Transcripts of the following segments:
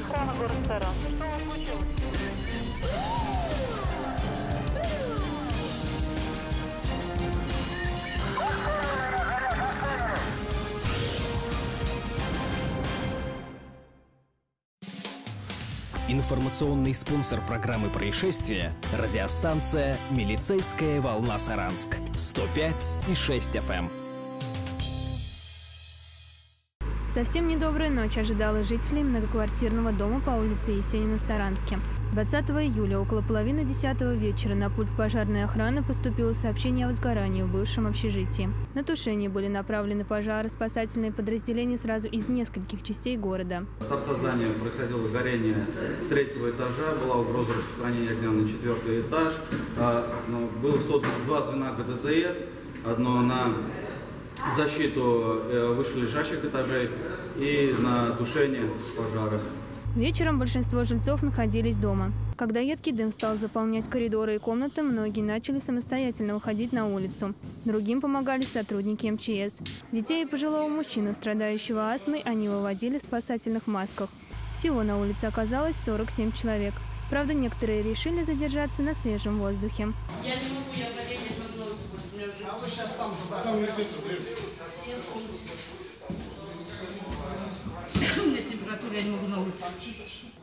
охрана город Саранск. Что у вас случилось? Информационный спонсор программы происшествия – радиостанция «Милицейская волна Саранск» 105 и 6 FM. Совсем недобрая ночь ожидала жителей многоквартирного дома по улице Есенина Саранске. 20 июля около половины десятого вечера на пульт пожарной охраны поступило сообщение о возгорании в бывшем общежитии. На тушение были направлены пожары спасательные подразделения сразу из нескольких частей города. С торца здания происходило горение с третьего этажа, была угроза распространения огня на четвертый этаж. А, ну, Было создано два звена ГДЗС, одно на защиту э, вышележащих этажей и на тушение пожара. Вечером большинство жильцов находились дома. Когда едкий дым стал заполнять коридоры и комнаты, многие начали самостоятельно выходить на улицу. Другим помогали сотрудники МЧС. Детей и пожилого мужчину, страдающего астмой, они выводили в спасательных масках. Всего на улице оказалось 47 человек. Правда, некоторые решили задержаться на свежем воздухе. У меня температура, я не могу на улице.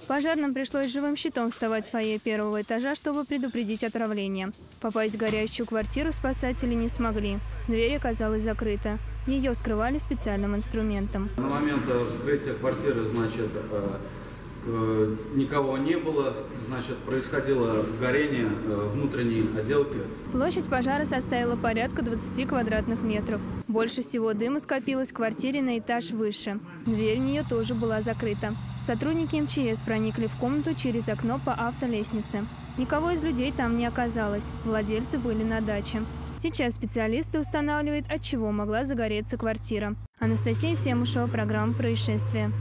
Пожарным пришлось живым щитом вставать в фойе первого этажа, чтобы предупредить отравление. Попасть в горящую квартиру спасатели не смогли. Дверь оказалась закрыта. Ее скрывали специальным инструментом. На момент вскрытия квартиры, значит, э, никого не было, значит, происходило горение э, внутренней отделки Площадь пожара составила порядка 20 квадратных метров. Больше всего дыма скопилось в квартире на этаж выше. Дверь в нее тоже была закрыта. Сотрудники МЧС проникли в комнату через окно по автолестнице. Никого из людей там не оказалось. Владельцы были на даче. Сейчас специалисты устанавливают, от чего могла загореться квартира. Анастасия Семушева, программа «Происшествие».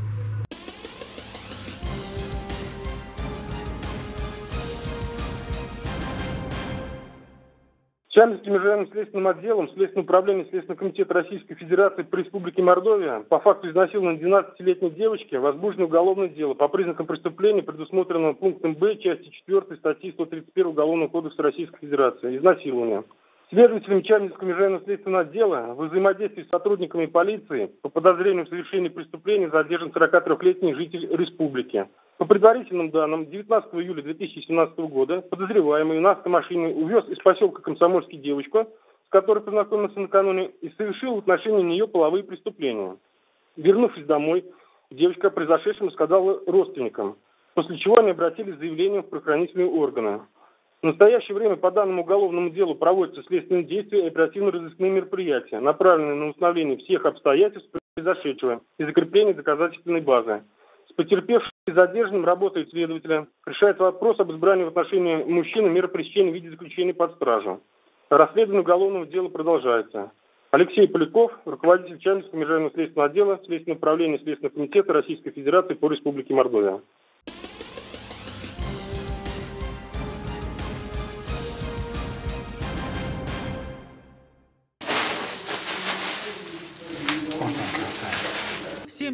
Челябинским межрайонным следственным отделом Следственного управления Следственного комитета Российской Федерации по Республике Мордовия по факту изнасилования 12-летней девочки возбуждено уголовное дело по признакам преступления, предусмотренного пунктом Б части 4 статьи 131 Уголовного кодекса Российской Федерации. Изнасилование. Следователями Челябинского межрайонного следственного отдела во взаимодействии с сотрудниками полиции по подозрению в совершении преступления задержан 43-летний житель республики. По предварительным данным, 19 июля 2017 года подозреваемый на автомашине увез из поселка Комсомольский девочку, с которой познакомился накануне, и совершил в отношении нее половые преступления. Вернувшись домой, девочка о произошедшем сказала родственникам, после чего они обратились с заявлением в правоохранительные органы. В настоящее время по данному уголовному делу проводятся следственные действия и оперативно-розыскные мероприятия, направленные на установление всех обстоятельств произошедшего и закрепление доказательной базы. С потерпевшим задержанным работает следователя, решает вопрос об избрании в отношении мужчины меры пресечения в виде заключения под стражу. Расследование уголовного дела продолжается. Алексей Поляков, руководитель Челябинского межрайонного следственного отдела Следственного управления Следственного комитета Российской Федерации по Республике Мордовия.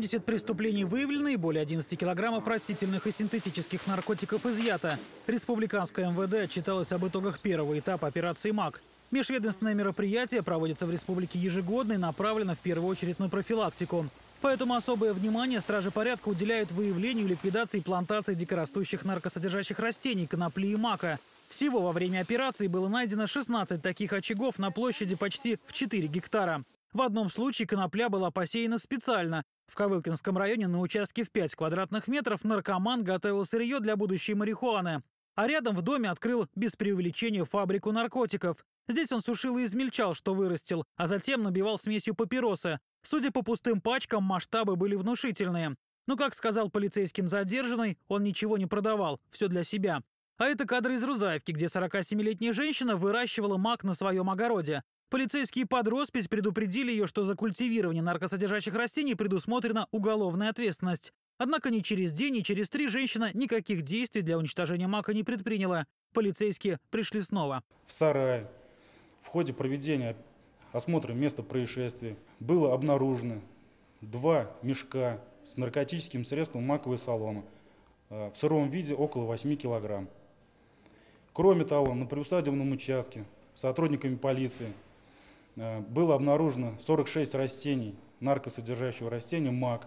70 преступлений выявлено и более 11 килограммов растительных и синтетических наркотиков изъято. Республиканская МВД отчиталась об итогах первого этапа операции МАК. Межведомственное мероприятие проводится в республике ежегодно и направлено в первую очередь на профилактику. Поэтому особое внимание стражи порядка уделяют выявлению ликвидации плантаций дикорастущих наркосодержащих растений, конопли и мака. Всего во время операции было найдено 16 таких очагов на площади почти в 4 гектара. В одном случае конопля была посеяна специально. В Ковылкинском районе на участке в 5 квадратных метров наркоман готовил сырье для будущей марихуаны. А рядом в доме открыл без преувеличения фабрику наркотиков. Здесь он сушил и измельчал, что вырастил, а затем набивал смесью папиросы. Судя по пустым пачкам, масштабы были внушительные. Но, как сказал полицейским задержанный, он ничего не продавал, все для себя. А это кадры из Рузаевки, где 47-летняя женщина выращивала мак на своем огороде. Полицейские под роспись предупредили ее, что за культивирование наркосодержащих растений предусмотрена уголовная ответственность. Однако ни через день, ни через три женщина никаких действий для уничтожения мака не предприняла. Полицейские пришли снова. В сарае в ходе проведения осмотра места происшествия было обнаружено два мешка с наркотическим средством маковой соломы, э, в сыром виде около 8 килограмм. Кроме того, на приусадебном участке сотрудниками полиции было обнаружено 46 растений, наркосодержащего растения МАК.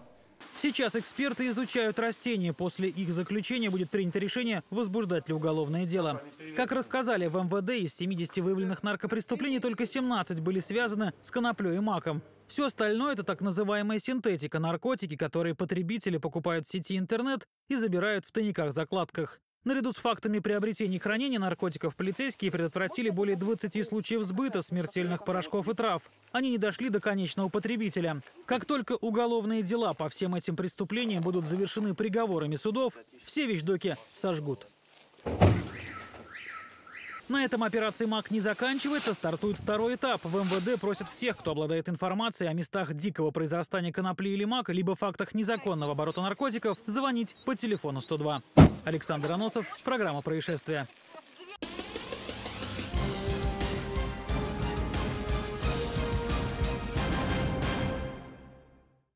Сейчас эксперты изучают растения. После их заключения будет принято решение, возбуждать ли уголовное дело. Как рассказали в МВД, из 70 выявленных наркопреступлений только 17 были связаны с коноплей и маком. Все остальное – это так называемая синтетика, наркотики, которые потребители покупают в сети интернет и забирают в тайниках-закладках. Наряду с фактами приобретения и хранения наркотиков полицейские предотвратили более 20 случаев сбыта смертельных порошков и трав. Они не дошли до конечного потребителя. Как только уголовные дела по всем этим преступлениям будут завершены приговорами судов, все вещдоки сожгут. На этом операция МАК не заканчивается, стартует второй этап. В МВД просят всех, кто обладает информацией о местах дикого произрастания конопли или мака, либо фактах незаконного оборота наркотиков, звонить по телефону 102. Александр Аносов, программа «Происшествия».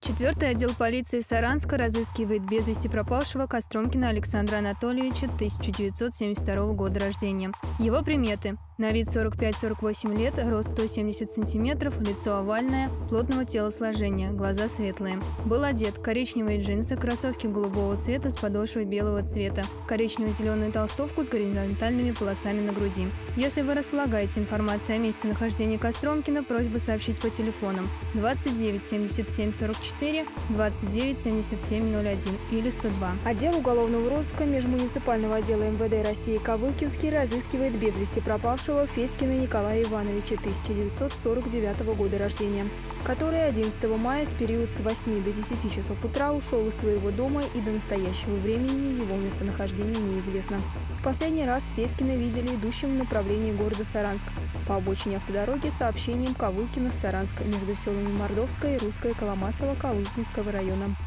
Четвертый отдел полиции Саранска разыскивает без вести пропавшего Костромкина Александра Анатольевича 1972 года рождения. Его приметы. На вид 45-48 лет, рост 170 сантиметров, лицо овальное, плотного телосложения, глаза светлые. Был одет коричневые джинсы, кроссовки голубого цвета с подошвой белого цвета, коричнево-зеленую толстовку с горизонтальными полосами на груди. Если вы располагаете информацией о месте нахождения Костромкина, просьба сообщить по телефонам 29 77 44, 29 77 01 или 102. Отдел уголовного розыска межмуниципального отдела МВД России Ковылкинский разыскивает без вести пропавшего погибшего Федькина Николая Ивановича 1949 года рождения, который 11 мая в период с 8 до 10 часов утра ушел из своего дома и до настоящего времени его местонахождение неизвестно. В последний раз Федькина видели идущим в направлении города Саранск по обочине автодороги сообщением Кавыкина-Саранск между селами Мордовская и Русская Коломасова Калужницкого района.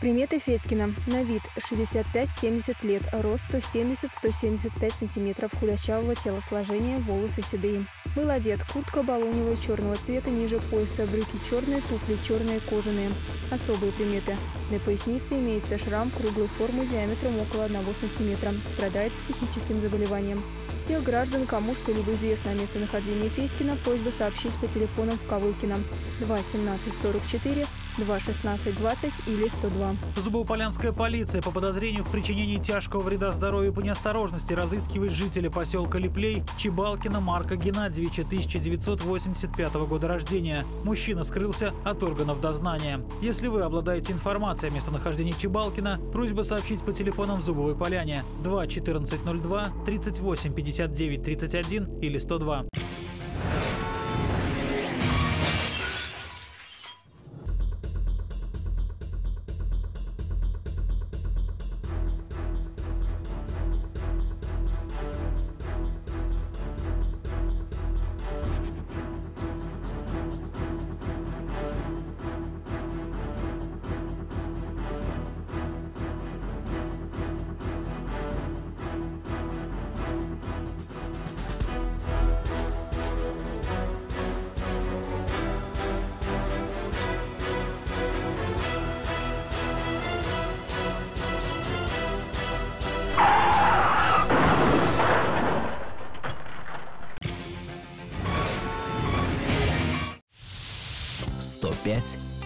Приметы Федькина. На вид 65-70 лет, рост 170-175 сантиметров, худощавого телосложения, волосы седые. Был одет куртка баллоневая черного цвета ниже пояса, брюки черные, туфли черные, кожаные. Особые приметы. На пояснице имеется шрам круглой формы диаметром около 1 сантиметра. Страдает психическим заболеванием. Всех граждан, кому что-либо известно о местонахождении Феськина, просьба сообщить по телефонам в Ковылкино 2 17 44 2 16 20 или 102. Зубополянская полиция по подозрению в причинении тяжкого вреда здоровью по неосторожности разыскивает жителя поселка Липлей Чебалкина Марка Геннадьевича 1985 года рождения. Мужчина скрылся от органов дознания. Если вы обладаете информацией о местонахождении Чебалкина, просьба сообщить по телефонам в Зубовой Поляне 2 1402 38 59 31 или 102.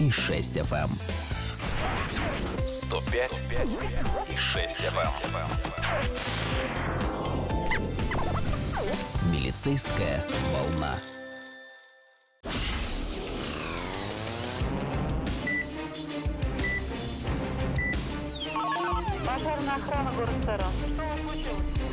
И 6 FM. 105 и 6 FM. Милицейская волна. Пожарная охрана город Саранск. Что случилось?